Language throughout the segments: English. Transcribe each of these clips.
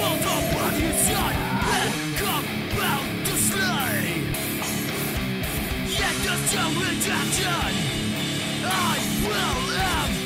world come out to slay. Yet rejection I will have.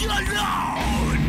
You're alone!